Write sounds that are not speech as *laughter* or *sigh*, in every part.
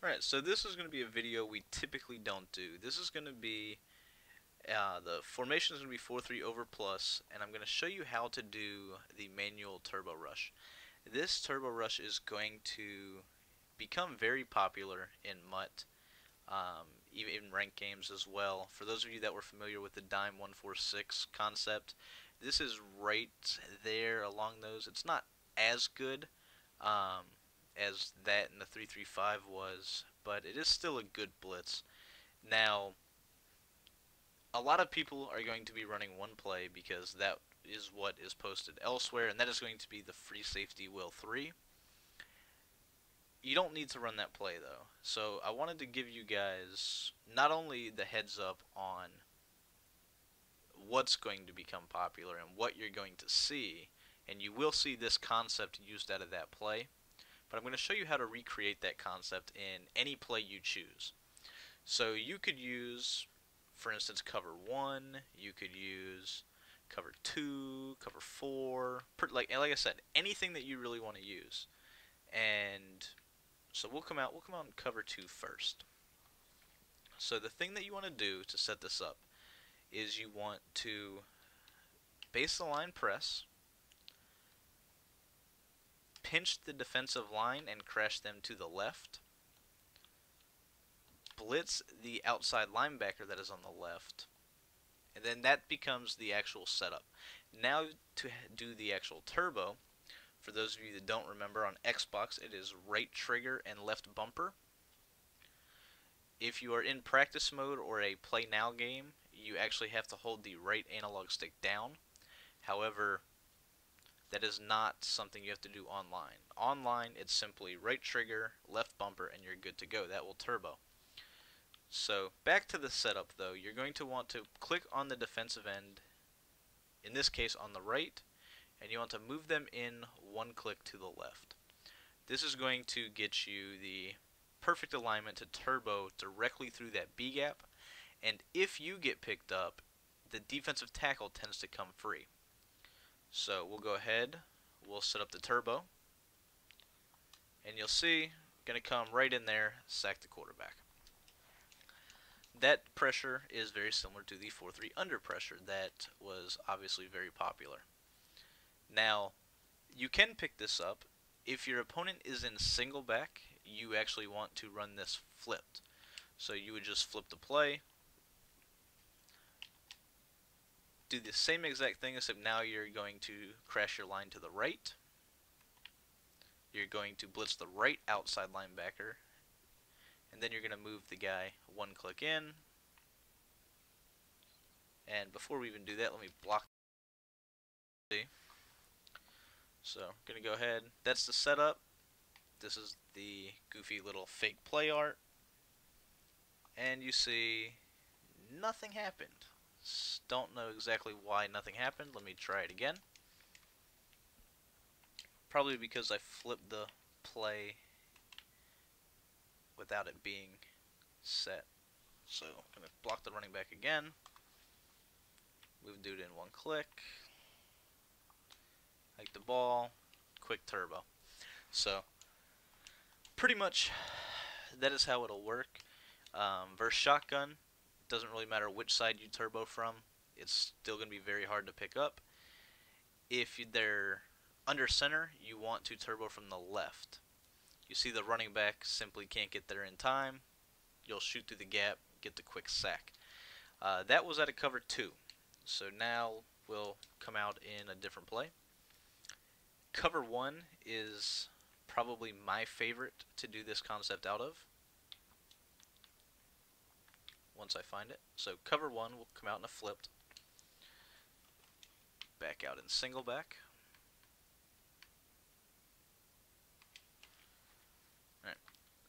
Alright, so this is going to be a video we typically don't do. This is going to be, uh, the formation is going to be 4-3 over plus, and I'm going to show you how to do the manual turbo rush. This turbo rush is going to become very popular in MUT, um, even in ranked games as well. For those of you that were familiar with the Dime 146 concept, this is right there along those. It's not as good, um, as that in the 335 was, but it is still a good blitz. Now, a lot of people are going to be running one play because that is what is posted elsewhere, and that is going to be the free safety will 3. You don't need to run that play though. So I wanted to give you guys not only the heads up on what's going to become popular and what you're going to see, and you will see this concept used out of that play, but I'm going to show you how to recreate that concept in any play you choose. So you could use, for instance, cover 1, you could use cover 2, cover 4, like, like I said, anything that you really want to use. And so we'll come out, we'll come out and cover 2 first. So the thing that you want to do to set this up is you want to base the line press, pinch the defensive line and crash them to the left. Blitz the outside linebacker that is on the left. And then that becomes the actual setup. Now to do the actual turbo, for those of you that don't remember, on Xbox it is right trigger and left bumper. If you are in practice mode or a play now game, you actually have to hold the right analog stick down. However, that is not something you have to do online. Online, it's simply right trigger, left bumper, and you're good to go. That will turbo. So, back to the setup though, you're going to want to click on the defensive end, in this case on the right, and you want to move them in one click to the left. This is going to get you the perfect alignment to turbo directly through that B gap, and if you get picked up, the defensive tackle tends to come free. So we'll go ahead, we'll set up the turbo, and you'll see, going to come right in there, sack the quarterback. That pressure is very similar to the 4-3 under pressure that was obviously very popular. Now, you can pick this up. If your opponent is in single back, you actually want to run this flipped. So you would just flip the play, do the same exact thing except now you're going to crash your line to the right. You're going to blitz the right outside linebacker. And then you're going to move the guy one click in. And before we even do that, let me block. So, I'm going to go ahead. That's the setup. This is the goofy little fake play art. And you see nothing happened. Don't know exactly why nothing happened. Let me try it again. Probably because I flipped the play without it being set. So I'm going to block the running back again. Move dude in one click. Hike the ball. Quick turbo. So pretty much *sighs* that is how it'll work. Um, versus shotgun, doesn't really matter which side you turbo from, it's still going to be very hard to pick up. If they're under center, you want to turbo from the left. You see the running back simply can't get there in time. You'll shoot through the gap, get the quick sack. Uh, that was at a cover 2. So now we'll come out in a different play. Cover 1 is probably my favorite to do this concept out of once I find it. So cover one will come out in a flipped. Back out in single back. Alright,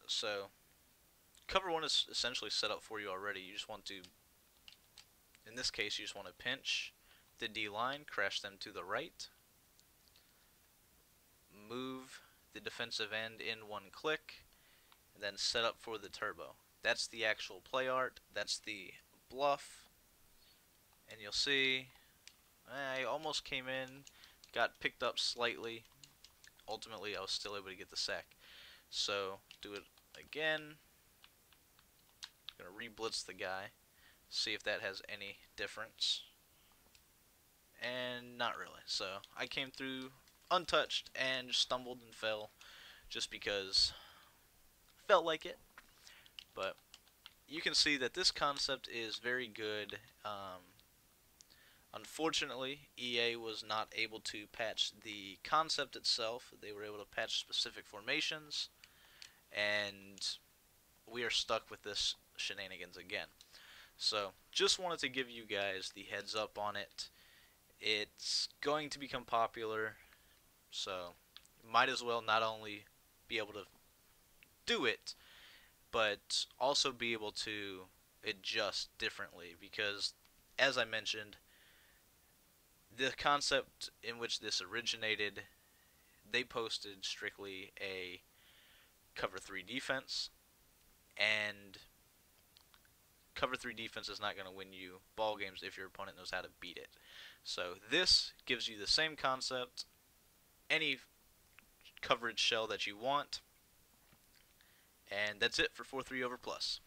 so cover one is essentially set up for you already. You just want to, in this case, you just want to pinch the D line, crash them to the right, move the defensive end in one click, and then set up for the turbo. That's the actual play art. That's the bluff. And you'll see eh, I almost came in, got picked up slightly. Ultimately, I was still able to get the sack. So, do it again. Gonna re-blitz the guy, see if that has any difference. And not really. So I came through untouched and stumbled and fell just because felt like it. But you can see that this concept is very good. Um, unfortunately, EA was not able to patch the concept itself. They were able to patch specific formations, and we are stuck with this shenanigans again. So, just wanted to give you guys the heads up on it. It's going to become popular, so might as well not only be able to do it, but also be able to adjust differently because, as I mentioned, the concept in which this originated, they posted strictly a cover 3 defense, and cover 3 defense is not going to win you ball games if your opponent knows how to beat it. So this gives you the same concept, any coverage shell that you want, and that's it for 4-3 over plus.